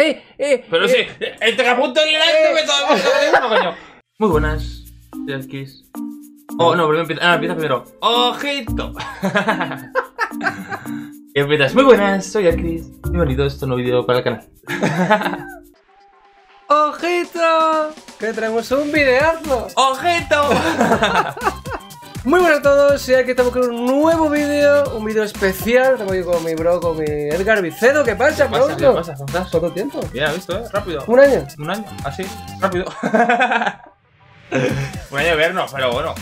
¡Eh! ¡Eh! Pero eh, sí, entre punto y el me todo el mundo, coño. Muy buenas, soy Alkis. Oh, no, primero empieza, ah, empieza primero. ¡Ojito! y empiezas, muy buenas, soy Alkis. Bienvenido a este nuevo vídeo para el canal. ¡Ojito! Que traemos un videazo. ¡Ojito! Muy buenas a todos, y aquí estamos con un nuevo vídeo, un vídeo especial. Estamos aquí con mi bro, con mi Edgar Vicedo. ¿Qué pasa, tío? ¿Qué pasa? ¿Cómo estás? ¿Cuánto tiempo? ¿has visto, eh? Rápido. ¿Un año? Un año, así, rápido. Un año de vernos, pero bueno.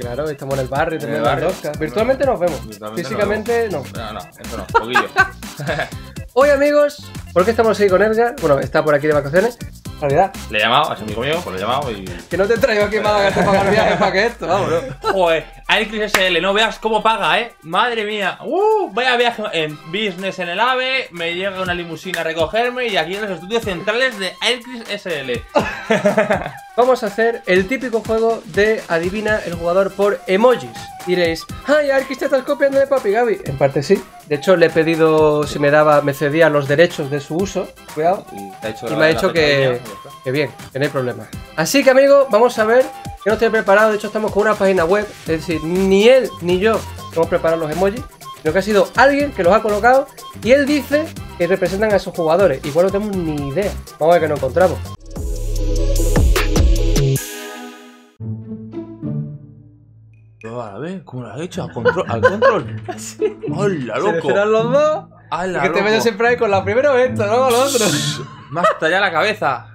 Claro, estamos en el barrio, tenemos la rosca. Virtualmente nos vemos. Virtualmente Físicamente no. No, no, eso no, poquillo. Hoy, amigos, ¿por qué estamos aquí con Edgar? Bueno, está por aquí de vacaciones. Le he llamado, es amigo mío, pues le he llamado y. que no te traigo aquí más que te pagar viajes para que esto, vamos, ¿no? Joder, Alkis SL, no veas cómo paga, eh. Madre mía. Uh, vaya viaje en business en el AVE. Me llega una limusina a recogerme y aquí en los estudios centrales de Alkis SL. Vamos a hacer el típico juego de adivina el jugador por emojis. Diréis, ay, Arquis te estás copiando de Papi Gaby. En parte sí. De hecho, le he pedido si me daba, me cedía los derechos de su uso. Cuidado. Y, te ha dicho Y la- me ha dicho que, que bien, que no hay problema. Así que, amigo, vamos a ver que no estoy preparado. De hecho, estamos con una página web. Es decir, ni él ni yo hemos preparado los emojis. Sino que ha sido alguien que los ha colocado y él dice que representan a esos jugadores. Igual no tenemos ni idea. Vamos a ver qué nos encontramos. A ver, ¿cómo lo has hecho? Al control. Al control. ¡Hola, loco! Seleccionar los dos. ¡Hala, que te vayas siempre ahí con la primera esto, luego lo otro. Has tallado la cabeza.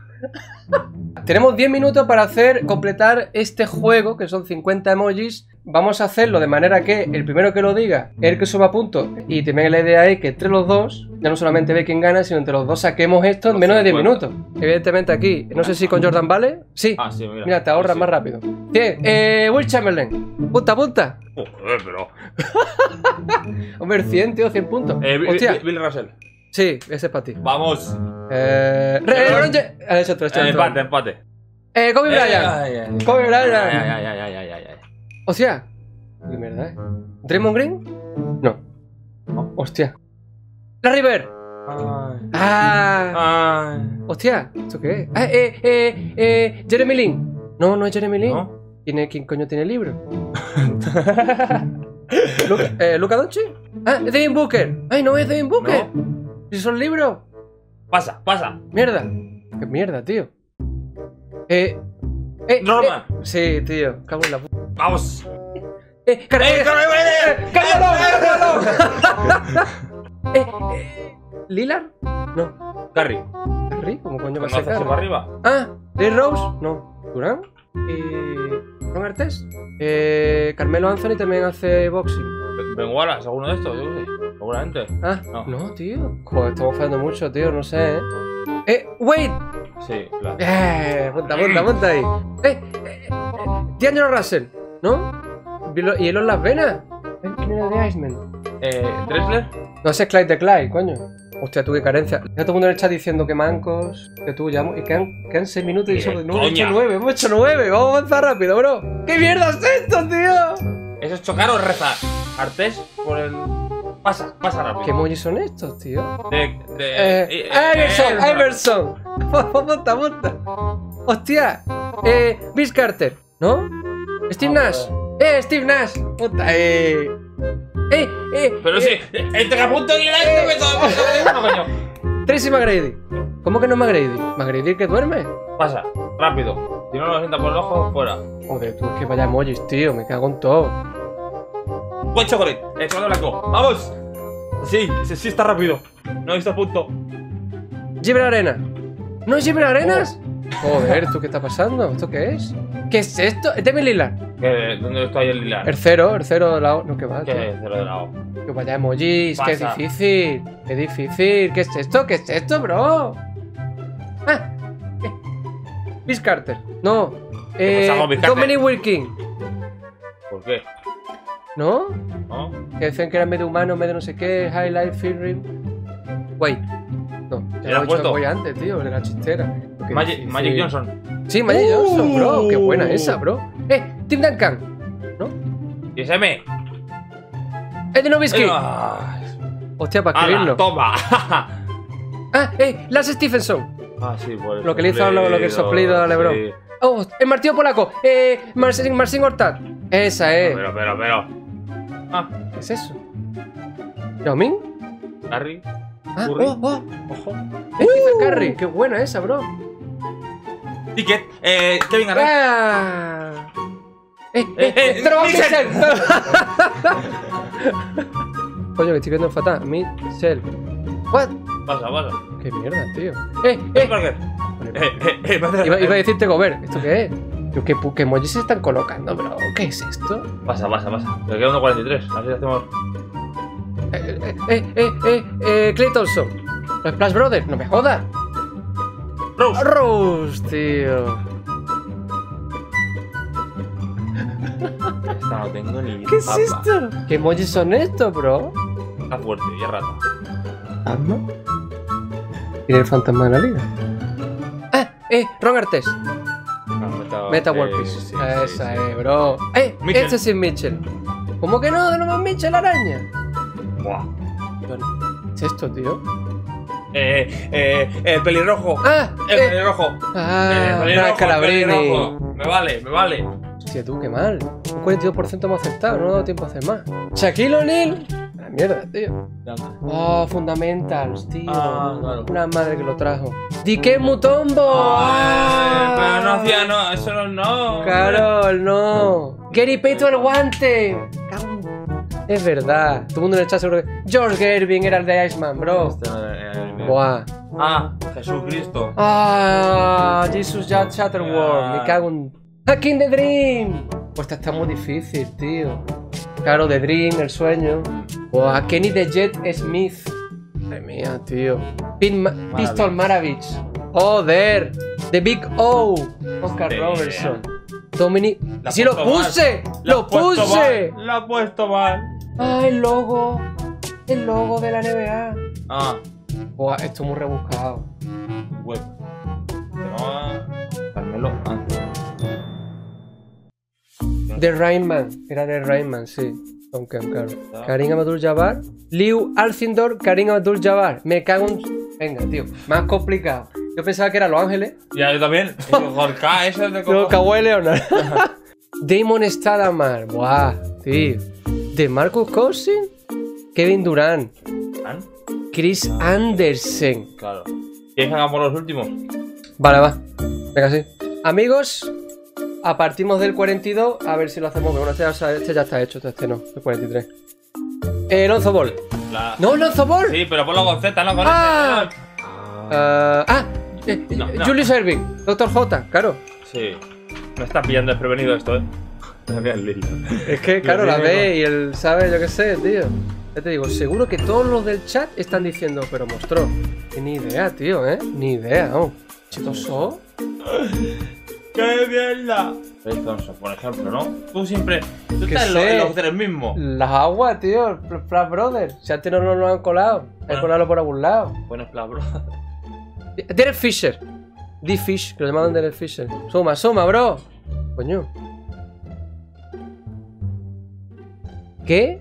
Tenemos 10 minutos para hacer, completar este juego, que son 50 emojis. Vamos a hacerlo de manera que el primero que lo diga es el que suba puntos. Y también la idea es que entre los dos, ya no solamente ve quién gana, sino entre los dos saquemos esto en menos de 10 50. minutos. Evidentemente aquí, no sé si con Jordan vale. Sí. Ah, sí, mira. Mira, te ahorras Sí. más rápido. Bien, eh, Will Chamberlain. Punta, punta. Joder, pero. Hombre, 100, tío, 100 puntos. Eh, Bill Russell. Sí, ese es para ti. Vamos. Eh, Re- Lebron. Lebron Ja- Ha hecho otro, ha hecho Eh, otro. empate, empate. Eh, Kobe Bryant. Ay, ay, ay. Kobe Bryant. Ay, ay, ay, ay, ay, ay, ay. Hostia. Qué mierda, eh. ¿Draymond Green? No. No. Hostia. Larry Bird. Ay. Ah. Ay. Hostia. ¿Esto qué es? Ah, eh, eh, eh, Jeremy Lin. No, no es Jeremy Lin. ¿No? ¿Quién, es- quién coño tiene el libro? Luca, eh, ¿Luca Doncic? Ah, es Devin Booker. Ay, no es Devin Booker. Si son libros. Pasa, pasa. Mierda. Qué mierda, tío. Eh. Eh, Norman. eh, sí, tío. Cago en la puta. Vamos. Eh, ¡Eh, eh, Carmen! ¡Cállalo! ¡Cállalo! eh, eh, ¿Lillard? No. Carry. ¿Harry? ¿Cómo coño va a ¿Cuándo ser arriba? Ah, ¿Ray Rose? No. ¿Durán? ¿Y. ¿Ron Artes? Eh, Carmelo Anthony también hace boxing. Ben Wallace, alguno de estos, yo. Seguramente. Ah, No. no, tío. Joder, estamos fallando mucho, tío, no sé, eh. Eh, wait. Sí, claro. Eh, punta, punta, punta ahí. Eh, eh, eh, Russell, ¿no? ¿Y Elon Las Venas? Eh, ¿Quién era de Iceman? Eh, Dressler. No, ese es Clyde de Clyde, coño. Hostia, tú qué carencia. Ya todo el mundo en el chat diciendo que mancos, que tú ya. Y quedan, quedan 6 minutos y solo de no hemos hecho coña. 9, hemos hecho 9. Vamos a avanzar rápido, bro. ¿Qué mierda es esto, tío? ¿Eso es chocar o rezar? Artés por el. Pasa, pasa rápido. ¿Qué emojis son estos, tío? De. de. Eh, eh, Iverson, eh, Iverson. Monta, monta. Hostia. Eh, Vince Carter, ¿no? Steve Nash. Eh, Steve Nash. Puta, eh. Eh, eh. Pero eh, sí, punto y el me todo el mundo, coño. Tracy McGrady. ¿Cómo que no es McGrady? ¿McGrady el que duerme? Pasa, rápido. Si no lo sienta por el ojo, fuera. Joder, tú es que vaya emojis, tío. Me cago en todo. Buen chocolate, eh, chocolate blanco. ¡Vamos! Sí, sí, sí está rápido. No he visto el punto. Gibran Arena. ¿No es Arenas? Joder, ¿tú qué está pasando? ¿Esto qué es? ¿Qué es esto? Es. ¿Qué- ¿Dónde está ahí el lilar? El cero, el cero de la O. No, que va. ¿Qué tío. es cero de la O? Que vaya emojis, qué Pasa. difícil. Qué difícil. ¿Qué es esto? ¿Qué es esto, bro? Ah. Eh. Vince Carter. No. Eh? Dominic Wilkins. ¿Por qué? ¿No? ¿No? Que decían que era medio humano, medio no sé qué. Highlight, field rim. Wait. No, ya ¿Se lo he dicho antes, tío, de la chistera. Magic. Magic Johnson. Sí, Magic Uh. Johnson, bro. Qué buena esa, bro. Eh, Tim Duncan. ¿No? ¿Y ese M? Eddie. Ah, Hostia, para ¡Hala, escribirlo. toma! Ah, eh, Lance Stephenson. Ah, sí, por Lo que le hizo lo- lo que el soplido a LeBron. sí. Oh, el martillo polaco. Eh, Marcin, Marcin Gortat. Esa es. Pero, pero, pero. Ah, ¿Qué es eso? ¿Yao Ming? Harry. Ah, Curry. oh, oh. Ojo. Stephen Curry. Qué buena esa, bro. Ticket. Eh, Kevin Garnett. Ah. Eh, eh, Eh, eh, eh. Mitchell. Coño, que estoy viendo fatal. Mitchell. What? Pasa, pasa. Qué mierda, tío. Eh, Eh, eh. Eh, eh, eh, pasa. Iba, iba a decirte Gobert. ¿Esto qué es? Tío, ¿Qué, pu- qué emojis se están colocando, bro? ¿Qué es esto? Pasa, pasa, pasa. Me queda 1.43. Así hacemos. Eh, eh, eh, eh, eh, eh, Clay Thompson. Los Splash Brothers. No me jodas. Rose. Rose, tío. Esta no tengo ni ¿Qué es esto? ¿Qué emojis son estos, bro? Está fuerte y es rata. ¿Fantasma? ¿Tiene el fantasma de la liga? Ah, eh, Ron Artes. No, meta, Meta eh, World Peace. sí, Esa sí, es, bro. Eh, Mitchell. este sí es Mitchell. ¿Cómo que no? De nuevo Mitchell araña. Buah. ¿Qué es esto, tío? Eh, eh, el pelirrojo. Ah, El eh. pelirrojo. Ah, el pelirrojo, el pelirrojo. Me vale, me vale. Hostia, tú, qué mal. Un 42% hemos aceptado, no ha dado tiempo a hacer más. Shaquille O'Neal. Mierda, tío. Oh, Fundamentals, tío. Ah, claro. Una madre que lo trajo. Dique Mutombo. Ay, pero no hacía, no, eso no, no. Carol, no. Gary Payton el guante. Es verdad. Todo el mundo en el chat seguro que. George Gervin era el de Iceman, bro. Este. Buah. Ah, Jesucristo. Ah, Jesus. Ah. Me cago en. Hacking the Dream. Pues esta está muy difícil, tío. Claro, The Dream, el sueño. Buah, Kenny the Jet Smith. Madre mía, tío. Pin Ma- Pistol Maravich. Joder. The Big O. Oscar Hostia. Robertson. Dominic. La ¡Sí lo puse! La ¡Lo puse! mal, La ha puesto mal. ¡Ah, el logo! El logo de la NBA. Ah, Buah, esto es muy rebuscado. web. Carmelo Anthony. The Rainman, era The Rainman, sí. Aunque, claro. Karim Abdul-Jabbar. Liu Alcindor, Karim Abdul-Jabbar. Me cago en... Venga, tío. Más complicado. Yo pensaba que era Los Ángeles. Ya, yo también. Gorka, ese es de No. Kawhi Leonard. Damon Stadamar. Buah, tío. De Marcus Cousins. Kevin Durant. ¿Ah? Chris Anderson. Claro. ¿Quieres que hagamos los últimos? Vale, va. Venga, sí. Amigos, a partimos del 42, a ver si lo hacemos. Bueno, este ya, este ya está hecho, este no, el 43. Eh, Lonzo Ball. La... ¡No, Lonzo Ball! Sí, pero ponlo con Z, no con Ah. S. Ah, ah, eh, No, no. Julius Erving, Doctor J, claro. Sí. Me está pillando desprevenido esto, eh. Es que, claro, la ve y él sabe, yo qué sé, tío. Ya te digo, seguro que todos los del chat están diciendo, pero mostró. Que ni idea, tío, ¿eh? Ni idea, oh. Chistoso. ¡Qué mierda! Thompson, por ejemplo, ¿no? Tú siempre. Tú estás en, lo- sé. en los tres mismos. Las aguas, tío, los Flash Brothers. Si antes no nos lo han colado, hay que Bueno. colarlo por algún lado. Bueno, es bro. Derek Fisher. D-Fish, que lo llamaban Derek Fisher. Suma, suma, bro. Coño. ¿Qué?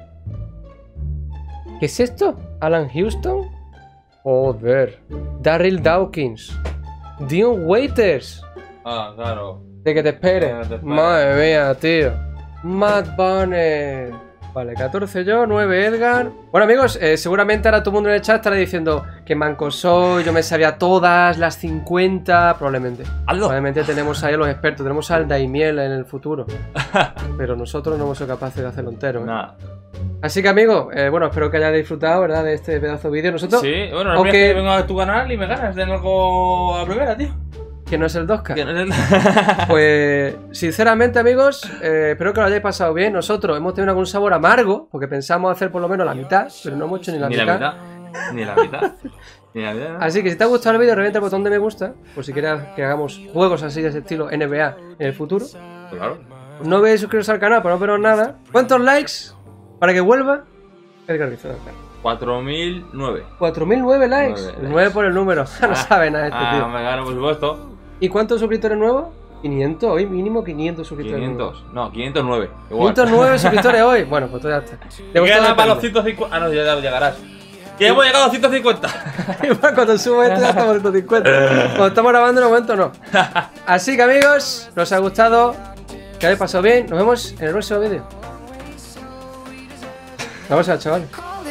¿Qué es esto? ¿Alan Houston? Joder. Darryl Dawkins. Dion Waiters. Ah, claro. De que te espere. Ah, te espere. Madre mía, tío. Matt Banner. Vale, 14 yo, 9 Edgar. Bueno, amigos, eh, seguramente ahora todo el mundo en el chat estará diciendo que manco soy, yo me sabía todas, las 50, probablemente. Hazlo. Probablemente tenemos ahí a los expertos, tenemos al Daimiel en el futuro. Pero nosotros no hemos sido capaces de hacerlo entero. ¿eh? Nada. Así que, amigos, eh, bueno, espero que hayáis disfrutado, ¿verdad? De este pedazo de vídeo. Nosotros, Sí, bueno, vez que vengo a tu canal y me ganas de algo a la primera, tío. Que no es el 2K. Que no es el- Pues, sinceramente, amigos, eh, espero que lo hayáis pasado bien. Nosotros hemos tenido algún sabor amargo, porque pensamos hacer por lo menos la mitad, pero no hecho ni la, Ni mitad. la mitad. Ni la mitad. Ni la mitad. Así que si te ha gustado el vídeo, revienta el botón de me gusta, por si quieres que hagamos juegos así de ese estilo NBA en el futuro. Claro. No olvidéis suscribiros al canal para no perderos nada. ¿Cuántos likes para que vuelva? Edgar Rizzo. 4009. 4009 likes. Nueve El likes. 9 por el número. no sabe nada este Ah, tío. me gano, por supuesto. ¿Y cuántos suscriptores nuevos? 500, hoy mínimo 500 suscriptores. nuevos. 500. No, 509. Igual. 509 suscriptores hoy. Bueno, pues todo ya está. ¿Le Me gustó quedan para los depende. 150. Ah, no, ya llegarás. Y hemos llegado a 150. Igual cuando subo esto ya estamos en 150. Cuando estamos grabando en el momento no. Así que amigos, nos ha gustado, que habéis pasado bien. Nos vemos en el próximo vídeo. Vamos a chavales. Call